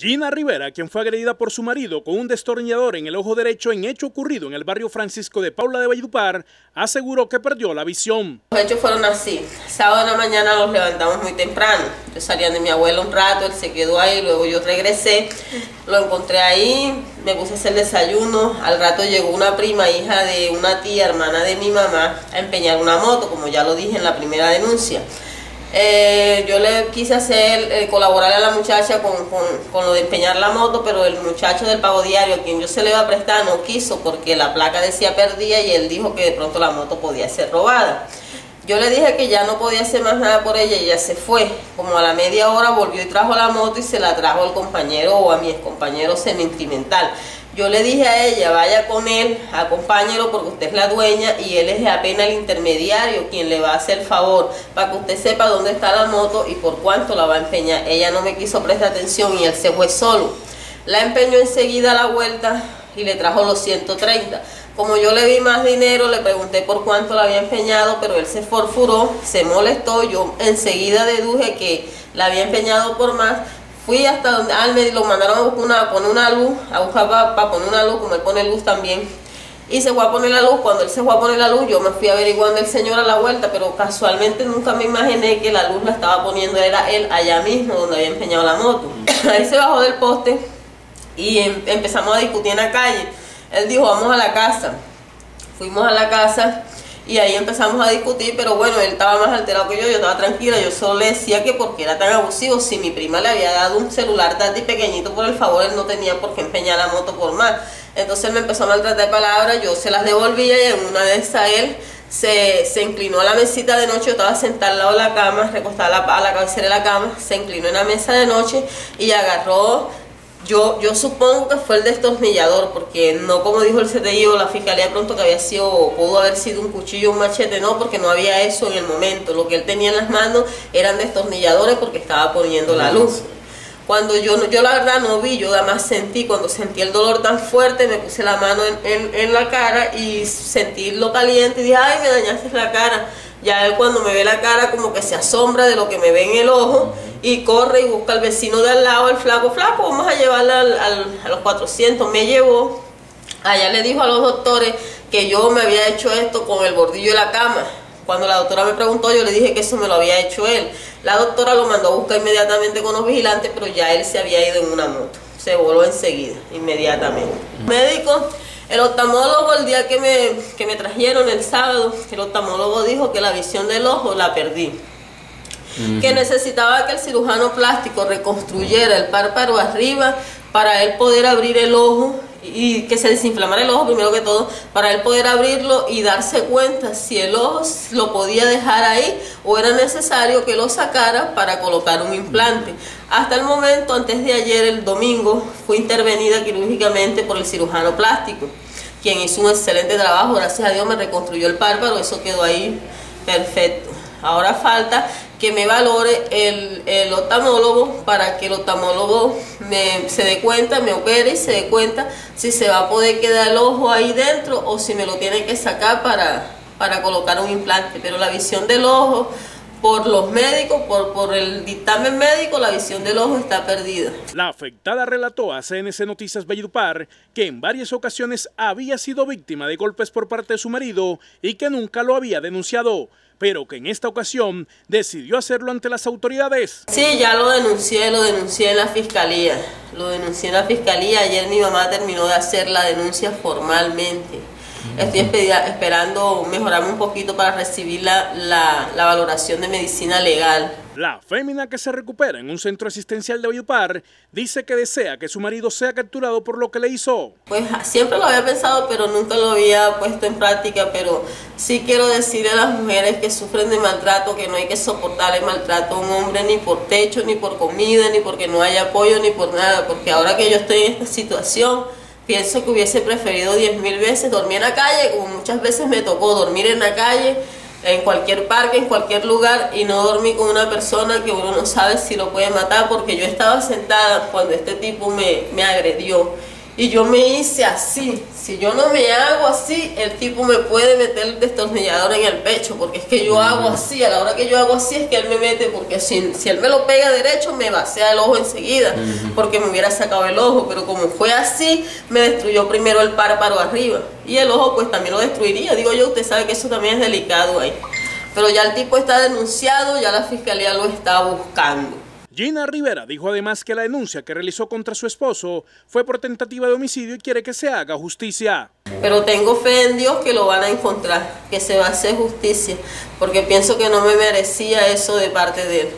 Gina Rivera, quien fue agredida por su marido con un destornillador en el ojo derecho en hecho ocurrido en el barrio Francisco de Paula de Valledupar, aseguró que perdió la visión. Los hechos fueron así. Sábado de la mañana los levantamos muy temprano. Yo salía de mi abuelo un rato, él se quedó ahí, luego yo regresé, lo encontré ahí, me puse a hacer desayuno. Al rato llegó una prima, hija de una tía, hermana de mi mamá, a empeñar una moto, como ya lo dije en la primera denuncia. Eh, yo le quise hacer, eh, colaborar a la muchacha con, con, lo de empeñar la moto, pero el muchacho del pago diario, a quien yo se le iba a prestar, no quiso porque la placa decía perdida y él dijo que de pronto la moto podía ser robada. Yo le dije que ya no podía hacer más nada por ella y ella se fue. Como a la media hora volvió y trajo la moto y se la trajo al compañero o a mi compañero sentimental. Yo le dije a ella, vaya con él, acompáñelo porque usted es la dueña y él es apenas el intermediario quien le va a hacer el favor para que usted sepa dónde está la moto y por cuánto la va a empeñar. Ella no me quiso prestar atención y él se fue solo. La empeñó enseguida a la vuelta y le trajo los 130. Como yo le vi más dinero, le pregunté por cuánto la había empeñado, pero él se forfuró, se molestó, yo enseguida deduje que la había empeñado por más Fui hasta donde ah, me lo mandaron a, una, poner una luz, a buscar para, poner una luz, como él pone luz también. Y se fue a poner la luz, cuando él se fue a poner la luz, yo me fui averiguando el señor a la vuelta, pero casualmente nunca me imaginé que la luz la estaba poniendo, era él allá mismo donde había empeñado la moto. Ahí se bajó del poste y em, empezamos a discutir en la calle. Él dijo, vamos a la casa. Fuimos a la casa y ahí empezamos a discutir, pero bueno, él estaba más alterado que yo, yo estaba tranquila, yo solo le decía que porque era tan abusivo, si mi prima le había dado un celular tan pequeñito por el favor, él no tenía por qué empeñar la moto por más. Entonces él me empezó a maltratar palabras, yo se las devolvía y en una de esas él se, se, inclinó a la mesita de noche, yo estaba sentada al lado de la cama, recostada a la, a la cabecera de la cama, se inclinó en la mesa de noche y agarró yo, yo supongo que fue el destornillador, porque no como dijo el CTI o la fiscalía pronto que había sido, pudo haber sido un cuchillo un machete, no, porque no había eso en el momento. Lo que él tenía en las manos eran destornilladores porque estaba poniendo la luz. Cuando yo, yo la verdad no vi, yo además sentí, cuando sentí el dolor tan fuerte, me puse la mano en, en la cara y sentí lo caliente y dije, ay, me dañaste la cara. Ya él cuando me ve la cara como que se asombra de lo que me ve en el ojo y corre y busca al vecino de al lado, el flaco, flaco, vamos a llevarla a los 400. Me llevó, allá le dijo a los doctores que yo me había hecho esto con el bordillo de la cama. Cuando la doctora me preguntó, yo le dije que eso me lo había hecho él. La doctora lo mandó a buscar inmediatamente con los vigilantes, pero ya él se había ido en una moto. Se voló enseguida, inmediatamente. Médico el oftalmólogo el día que me, que me trajeron el sábado, el oftalmólogo dijo que la visión del ojo la perdí. Que necesitaba que el cirujano plástico reconstruyera el párpado arriba para él poder abrir el ojo y que se desinflamara el ojo primero que todo, para él poder abrirlo y darse cuenta si el ojo lo podía dejar ahí o era necesario que lo sacara para colocar un implante. Hasta el momento, antes de ayer, el domingo, fue intervenida quirúrgicamente por el cirujano plástico, quien hizo un excelente trabajo, gracias a Dios me reconstruyó el párpado, eso quedó ahí perfecto. Ahora falta que me valore el, el para que el oftalmólogo me, se dé cuenta, me opere y se dé cuenta si se va a poder quedar el ojo ahí dentro o si me lo tiene que sacar para, para colocar un implante. Pero la visión del ojo por los médicos, por, por el dictamen médico, la visión del ojo está perdida. La afectada relató a CNC Noticias Valledupar que en varias ocasiones había sido víctima de golpes por parte de su marido y que nunca lo había denunciado pero que en esta ocasión decidió hacerlo ante las autoridades. Sí, ya lo denuncié, lo denuncié en la fiscalía, lo denuncié en la fiscalía, ayer mi mamá terminó de hacer la denuncia formalmente. Estoy esperando mejorarme un poquito para recibir la, la, valoración de medicina legal. La fémina que se recupera en un centro asistencial de Valledupar dice que desea que su marido sea capturado por lo que le hizo. Pues siempre lo había pensado, pero nunca lo había puesto en práctica. Pero sí quiero decirle a las mujeres que sufren de maltrato que no hay que soportar el maltrato a un hombre ni por techo, ni por comida, ni porque no haya apoyo, ni por nada. Porque ahora que yo estoy en esta situación, pienso que hubiese preferido diez mil veces dormir en la calle, como muchas veces me tocó dormir en la calle, en cualquier parque, en cualquier lugar, y no dormir con una persona que uno no sabe si lo puede matar, porque yo estaba sentada cuando este tipo me, me agredió. Y yo me hice así. Si yo no me hago así, el tipo me puede meter el destornillador en el pecho, porque es que yo hago así, a la hora que yo hago así es que él me mete, porque si, si él me lo pega derecho, me vacía el ojo enseguida, porque me hubiera sacado el ojo, pero como fue así, me destruyó primero el párpado arriba, y el ojo pues también lo destruiría. Digo yo, usted sabe que eso también es delicado ahí. Pero ya el tipo está denunciado, ya la fiscalía lo está buscando. Gina Rivera dijo además que la denuncia que realizó contra su esposo fue por tentativa de homicidio y quiere que se haga justicia. Pero tengo fe en Dios que lo van a encontrar, que se va a hacer justicia, porque pienso que no me merecía eso de parte de él.